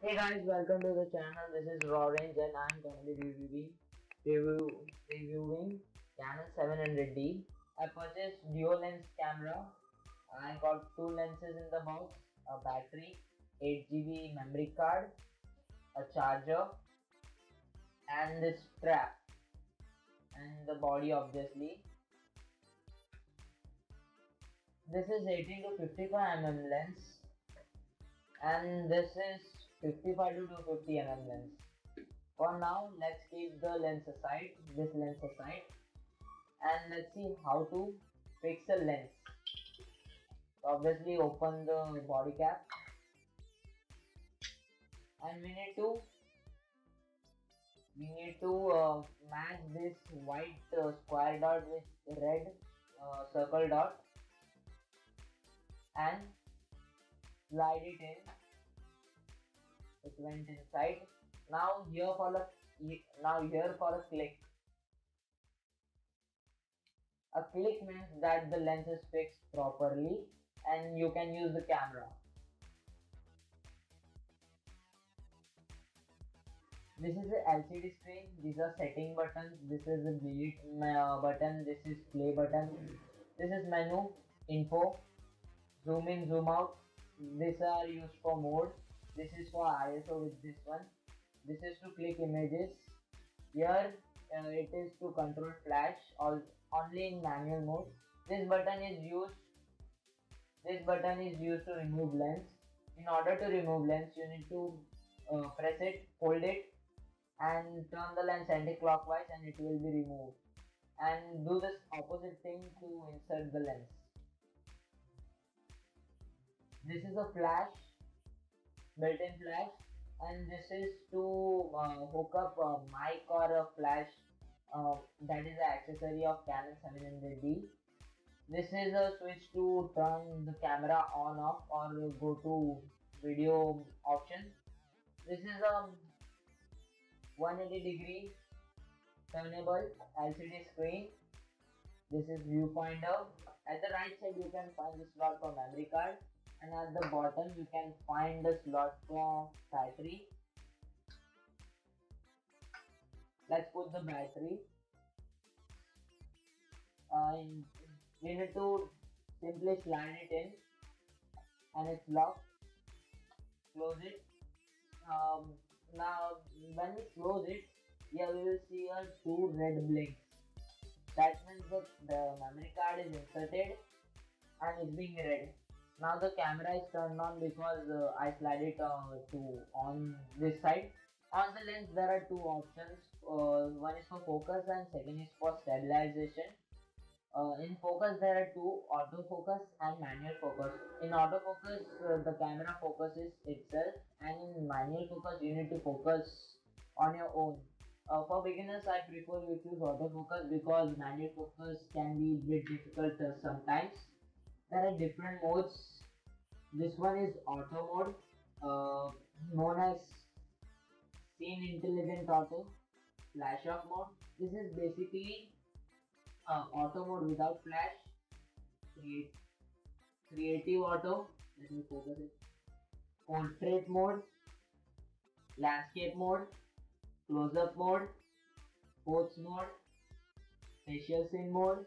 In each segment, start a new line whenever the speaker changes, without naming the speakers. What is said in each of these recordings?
Hey guys, welcome to the channel. This is Orange and I'm to be reviewing review, reviewing Canon 700D. I purchased dual lens camera. I got two lenses in the box, a battery, 8GB memory card, a charger, and this strap, and the body obviously. This is 18 to 55 mm lens, and this is 55 to 250 mm lens. For now, let's keep the lens aside, this lens aside, and let's see how to fix the lens. Obviously, open the body cap, and we need to we need to uh, match this white uh, square dot with red uh, circle dot and slide it in it went inside now here for the now here for a click. A click means that the lens is fixed properly and you can use the camera. This is the LCD screen. These are setting buttons. This is the delete button. This is play button. This is menu info. Zoom in zoom out. These are used for mode this is for ISO with this one. This is to click images. Here uh, it is to control flash all only in manual mode. This button is used this button is used to remove lens. In order to remove lens you need to uh, press it hold it and turn the lens anti-clockwise and it will be removed. And do this opposite thing to insert the lens. This is a flash built-in flash. And this is to uh, hook up a mic or a flash uh, that is the accessory of Canon 700D this is a switch to turn the camera on off or go to video option. This is a 180 degree turnable LCD screen. This is viewfinder at the right side you can find the slot for memory card and at the bottom you can find the slot for battery. Let's put the battery. Uh, we need to simply slide it in. And it's locked. Close it. Um, now when we close it here we will see a two red blinks. That means that the memory card is inserted and it's being read now the camera is turned on because uh, I slide it uh, to on this side. On the lens there are two options. Uh, one is for focus and second is for stabilization. Uh, in focus there are two autofocus and manual focus. In autofocus uh, the camera focuses itself and in manual focus you need to focus on your own. Uh, for beginners i prefer you choose autofocus because manual focus can be a bit difficult uh, sometimes there are different modes. This one is auto mode uh, known as scene intelligent auto flash off mode. This is basically uh, auto mode without flash. Create creative auto. Let me focus it. Portrait mode landscape mode close up mode sports mode special scene mode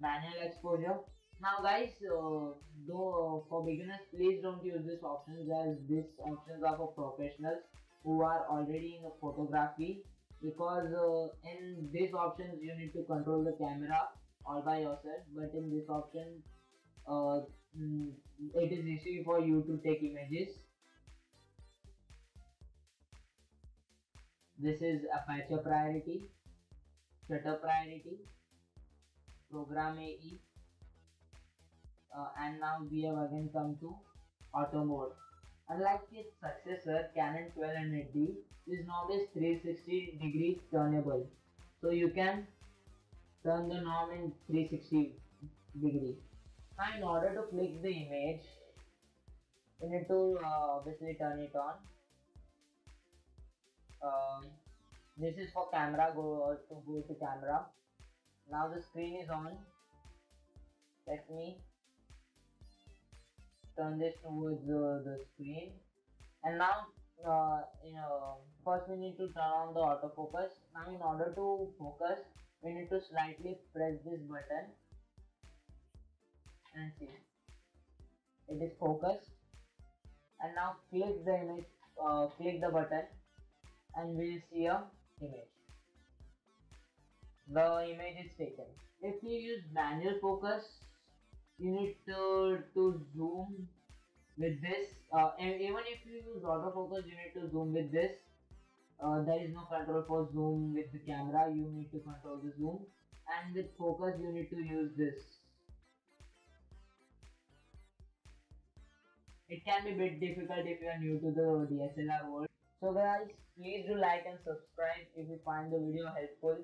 manual exposure now guys uh, though for beginners please don't use these options as these options are for professionals who are already in photography because uh, in these options you need to control the camera all by yourself. But in this option uh, mm, it is easy for you to take images. This is aperture priority shutter priority program AE uh, and now we have again come to auto mode. Unlike its successor Canon 1200D is now this 360 degree turnable. So you can turn the knob in 360 degree. Now in order to click the image you need to uh, obviously turn it on. Um, this is for camera go to go to camera. Now the screen is on. Let me turn this towards uh, the screen. And now uh, you know, first we need to turn on the autofocus. Now in order to focus we need to slightly press this button. And see it is focused. And now click the image uh, click the button. And we'll see a image. The image is taken. If you use manual focus you need to to zoom with this uh, and even if you use autofocus you need to zoom with this. Uh, there is no control for zoom with the camera. You need to control the zoom. And with focus you need to use this. It can be a bit difficult if you are new to the DSLR world. So guys please do like and subscribe if you find the video helpful